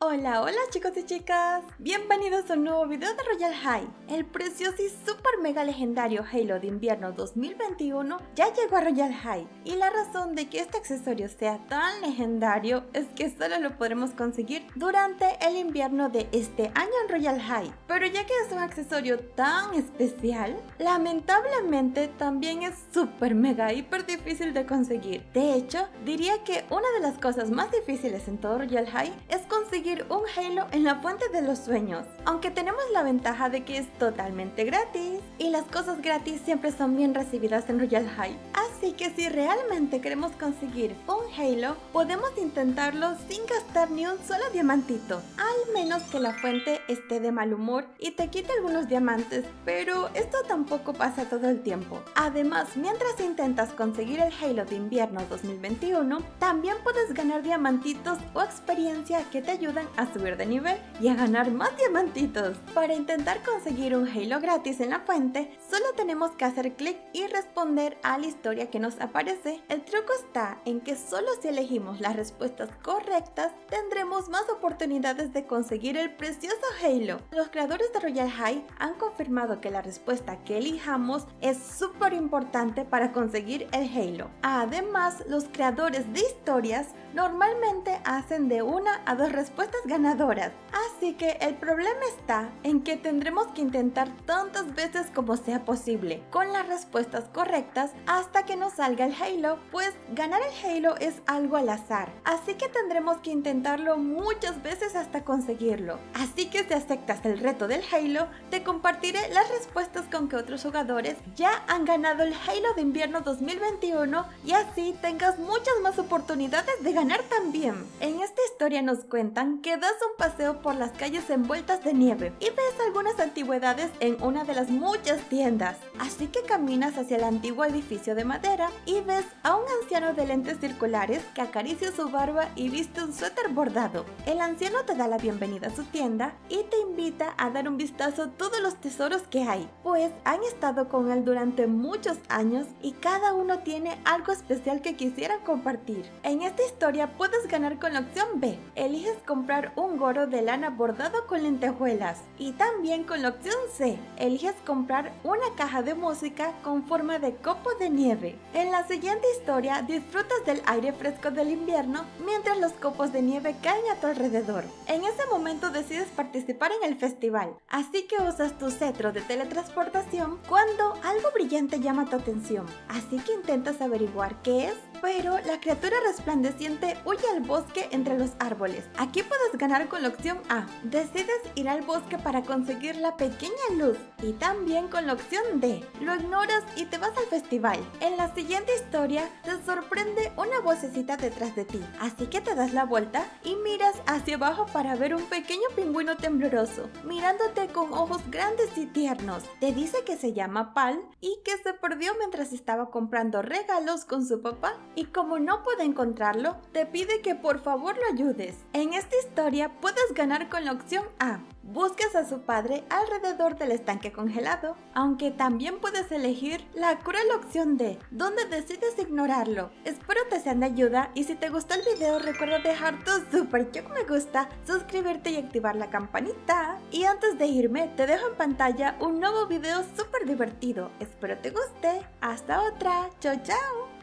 Hola, hola chicos y chicas, bienvenidos a un nuevo video de Royal High. El precioso y super mega legendario Halo de invierno 2021 ya llegó a Royal High y la razón de que este accesorio sea tan legendario es que solo lo podremos conseguir durante el invierno de este año en Royal High. Pero ya que es un accesorio tan especial, lamentablemente también es super mega hiper difícil de conseguir. De hecho, diría que una de las cosas más difíciles en todo Royal High es conseguir un Halo en la fuente de los sueños, aunque tenemos la ventaja de que es totalmente gratis y las cosas gratis siempre son bien recibidas en Royal High. Así que si realmente queremos conseguir un Halo, podemos intentarlo sin gastar ni un solo diamantito, al menos que la fuente esté de mal humor y te quite algunos diamantes, pero esto tampoco pasa todo el tiempo. Además, mientras intentas conseguir el Halo de invierno 2021, también puedes ganar diamantitos o experiencia que te ayuda a subir de nivel y a ganar más diamantitos. Para intentar conseguir un Halo gratis en la fuente, solo tenemos que hacer clic y responder a la historia que nos aparece. El truco está en que solo si elegimos las respuestas correctas, tendremos más oportunidades de conseguir el precioso Halo. Los creadores de Royal High han confirmado que la respuesta que elijamos es súper importante para conseguir el Halo. Además, los creadores de historias normalmente hacen de una a dos respuestas ganadoras. Así que el problema está en que tendremos que intentar tantas veces como sea posible con las respuestas correctas hasta que nos salga el Halo, pues ganar el Halo es algo al azar. Así que tendremos que intentarlo muchas veces hasta conseguirlo. Así que si aceptas el reto del Halo, te compartiré las respuestas con que otros jugadores ya han ganado el Halo de invierno 2021 y así tengas muchas más oportunidades de ganar también. En esta historia nos cuentan que das un paseo por las calles envueltas de nieve y ves algunas antigüedades en una de las muchas tiendas. Así que caminas hacia el antiguo edificio de madera y ves a un anciano de lentes circulares que acaricia su barba y viste un suéter bordado. El anciano te da la bienvenida a su tienda y te invita a dar un vistazo a todos los tesoros que hay, pues han estado con él durante muchos años y cada uno tiene algo especial que quisieran compartir. En esta historia puedes ganar con la opción B. Eliges comprar un gorro de lana bordado con lentejuelas. Y también con la opción C, eliges comprar una caja de música con forma de copo de nieve. En la siguiente historia disfrutas del aire fresco del invierno mientras los copos de nieve caen a tu alrededor. En ese momento decides participar en el festival, así que usas tu cetro de teletransportación cuando algo brillante llama tu atención. Así que intentas averiguar qué es pero la criatura resplandeciente huye al bosque entre los árboles. Aquí puedes ganar con la opción A. Decides ir al bosque para conseguir la pequeña luz. Y también con la opción D. Lo ignoras y te vas al festival. En la siguiente historia te sorprende una vocecita detrás de ti. Así que te das la vuelta y miras hacia abajo para ver un pequeño pingüino tembloroso, mirándote con ojos grandes y tiernos. Te dice que se llama Pal y que se perdió mientras estaba comprando regalos con su papá y como no puede encontrarlo, te pide que por favor lo ayudes. En esta historia puedes ganar con la opción A. Buscas a su padre alrededor del estanque congelado, aunque también puedes elegir la cruel opción D, donde decides ignorarlo. Espero te sean de ayuda y si te gustó el video recuerda dejar tu super yo me gusta, suscribirte y activar la campanita. Y antes de irme te dejo en pantalla un nuevo video súper divertido. Espero te guste. Hasta otra. Chao chao.